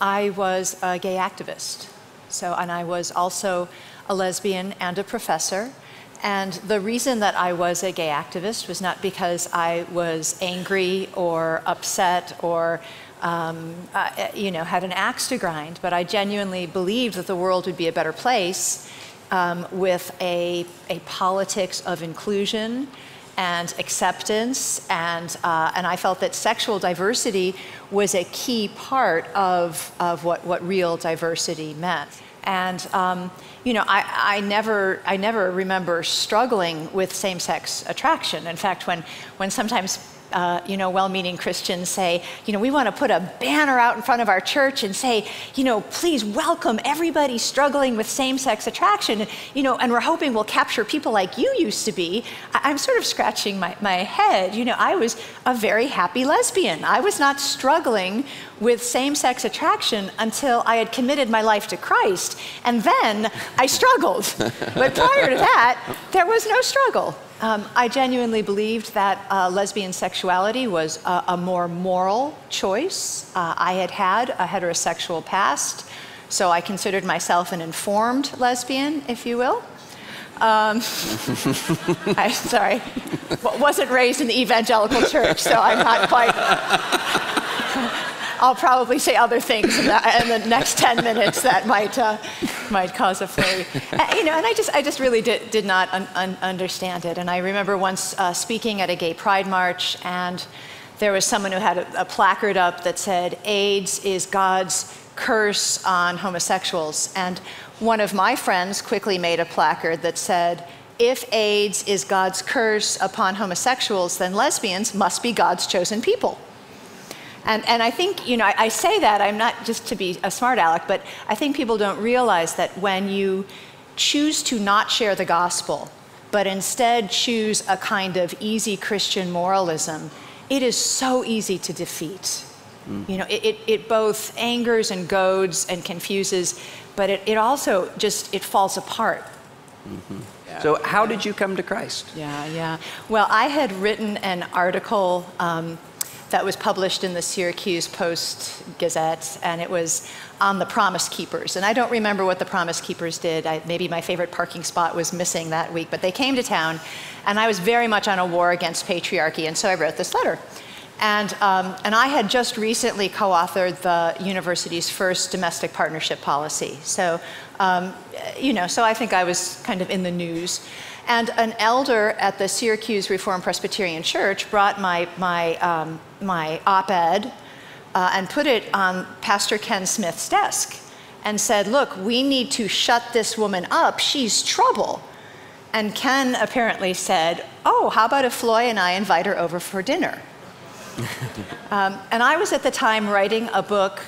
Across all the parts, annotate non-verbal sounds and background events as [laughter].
I was a gay activist. So, and I was also a lesbian and a professor. And the reason that I was a gay activist was not because I was angry or upset or, um, uh, you know, had an axe to grind, but I genuinely believed that the world would be a better place um, with a, a politics of inclusion and acceptance, and, uh, and I felt that sexual diversity was a key part of, of what, what real diversity meant. And um, you know, I, I, never, I never remember struggling with same-sex attraction. In fact, when, when sometimes uh, you know, well-meaning Christians say, you know, we want to put a banner out in front of our church and say, you know, please welcome everybody struggling with same-sex attraction, you know, and we're hoping we'll capture people like you used to be. I- am sort of scratching my, my head. You know, I was a very happy lesbian. I was not struggling with same-sex attraction until I had committed my life to Christ, and then I struggled. [laughs] but prior to that, there was no struggle. Um, I genuinely believed that uh, lesbian sexuality was a, a more moral choice. Uh, I had had a heterosexual past, so I considered myself an informed lesbian, if you will. Um, [laughs] I, sorry, wasn't raised in the evangelical church, so I'm not quite. I'll probably say other things in the, in the next 10 minutes that might, uh, might cause a flurry. Uh, you know, and I just, I just really did, did not un un understand it. And I remember once uh, speaking at a gay pride march, and there was someone who had a, a placard up that said, AIDS is God's curse on homosexuals. And one of my friends quickly made a placard that said, if AIDS is God's curse upon homosexuals, then lesbians must be God's chosen people. And, and I think, you know, I, I, say that, I'm not just to be a smart aleck, but I think people don't realize that when you choose to not share the gospel, but instead choose a kind of easy Christian moralism, it is so easy to defeat. Mm. You know, it, it, it, both angers and goads and confuses, but it, it also just, it falls apart. Mm-hmm. Yeah. So how did you come to Christ? Yeah, yeah. Well, I had written an article um, that was published in the Syracuse Post Gazette, and it was on the Promise Keepers. And I don't remember what the Promise Keepers did. I, maybe my favorite parking spot was missing that week, but they came to town, and I was very much on a war against patriarchy, and so I wrote this letter. And, um, and I had just recently co authored the university's first domestic partnership policy. So, um, you know, so I think I was kind of in the news. And an elder at the Syracuse Reformed Presbyterian Church brought my, my, um, my op ed uh, and put it on Pastor Ken Smith's desk and said, Look, we need to shut this woman up. She's trouble. And Ken apparently said, Oh, how about if Floy and I invite her over for dinner? [laughs] um, and I was at the time writing a book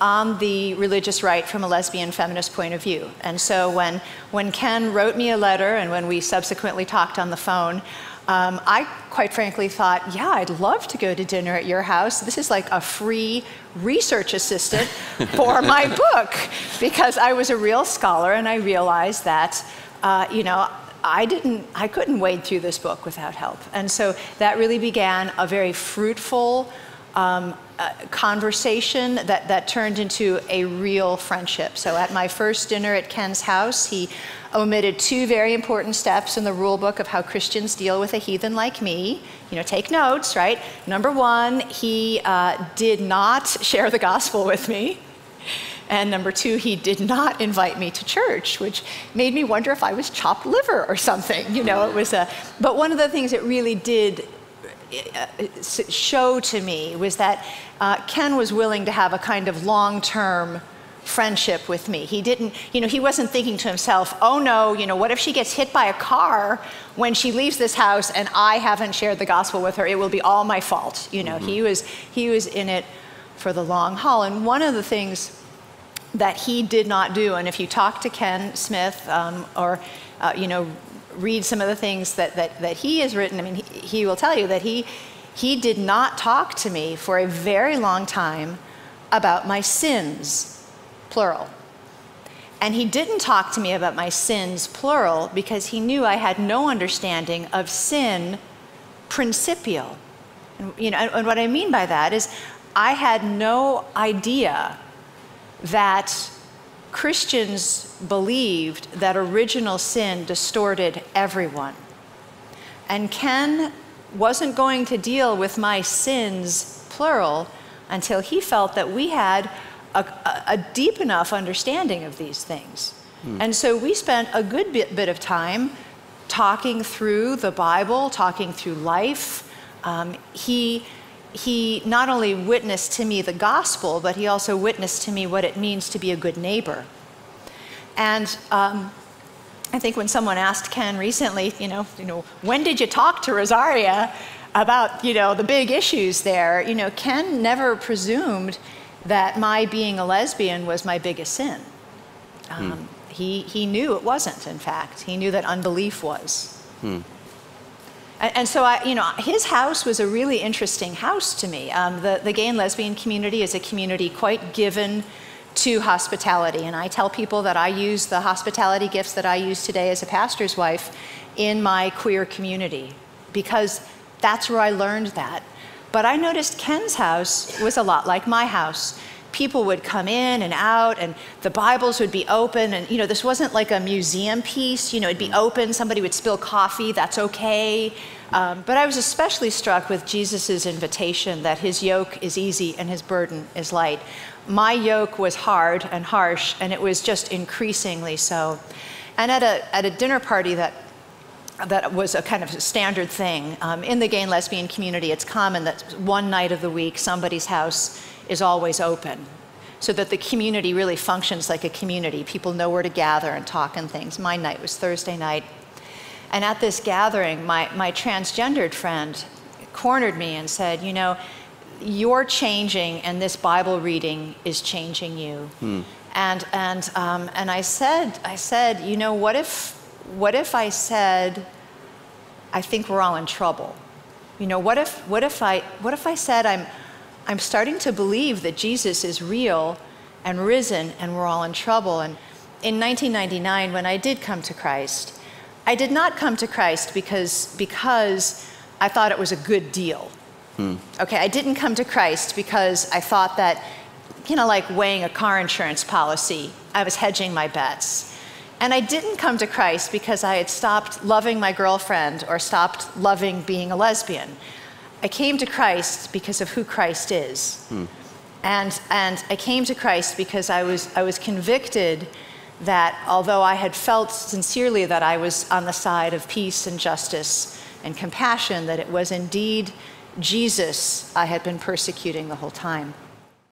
on the religious right from a lesbian feminist point of view. And so when, when Ken wrote me a letter and when we subsequently talked on the phone, um, I quite frankly thought, yeah, I'd love to go to dinner at your house. This is like a free research assistant [laughs] for my book because I was a real scholar and I realized that, uh, you know, I didn't, I couldn't wade through this book without help. And so that really began a very fruitful um, conversation that, that turned into a real friendship. So at my first dinner at Ken's house, he omitted two very important steps in the rule book of how Christians deal with a heathen like me. You know, take notes, right? Number one, he uh, did not share the gospel with me. And number two, he did not invite me to church, which made me wonder if I was chopped liver or something. You know, it was a, but one of the things it really did show to me was that uh, Ken was willing to have a kind of long term friendship with me. He didn't, you know, he wasn't thinking to himself, oh no, you know, what if she gets hit by a car when she leaves this house and I haven't shared the gospel with her? It will be all my fault. You know, mm-hmm. he, was, he was in it for the long haul. And one of the things that he did not do, and if you talk to Ken Smith um, or, uh, you know, read some of the things that, that, that he has written, I mean, he, he will tell you that he, he did not talk to me for a very long time about my sins, plural. And he didn't talk to me about my sins, plural, because he knew I had no understanding of sin, principial. And, you know, and what I mean by that is I had no idea that Christians believed that original sin distorted everyone. And Ken wasn't going to deal with my sins, plural, until he felt that we had a, a, deep enough understanding of these things. Hmm. And so we spent a good bit, bit, of time talking through the Bible, talking through life. Um, he, he not only witnessed to me the gospel, but he also witnessed to me what it means to be a good neighbor. And um, I think when someone asked Ken recently, you know, you know, when did you talk to Rosaria about, you know, the big issues there? You know, Ken never presumed that my being a lesbian was my biggest sin. Um, hmm. he, he knew it wasn't, in fact. He knew that unbelief was. Hmm. And, so, I, you know, his house was a really interesting house to me. Um, the, the gay and lesbian community is a community quite given to hospitality. And I tell people that I use the hospitality gifts that I use today as a pastor's wife in my queer community because that's where I learned that. But I noticed Ken's house was a lot like my house. People would come in and out, and the Bibles would be open. And, you know, this wasn't like a museum piece. You know, it'd be open, somebody would spill coffee, that's okay. Um, but I was especially struck with Jesus' invitation that his yoke is easy and his burden is light my yoke was hard and harsh, and it was just increasingly so. And at a, at a dinner party that that was a kind of standard thing. Um, in the gay and lesbian community, it's common that one night of the week somebody's house is always open so that the community really functions like a community. People know where to gather and talk and things. My night was Thursday night. And at this gathering, my, my transgendered friend cornered me and said, You know, you're changing and this Bible reading is changing you. Hmm. And, and, um, and I said, I said, you know, what if, what if I said, I think we're all in trouble? You know, what if, what if, I, what if I said, I'm, I'm starting to believe that Jesus is real and risen and we're all in trouble? And in 1999, when I did come to Christ, I did not come to Christ because, because I thought it was a good deal. Hmm. Okay, I didn't come to Christ because I thought that, you know, like weighing a car insurance policy, I was hedging my bets. And I didn't come to Christ because I had stopped loving my girlfriend or stopped loving being a lesbian. I came to Christ because of who Christ is. Hmm. And, and I came to Christ because I was, I was convicted that although I had felt sincerely that I was on the side of peace and justice and compassion, that it was indeed Jesus I had been persecuting the whole time.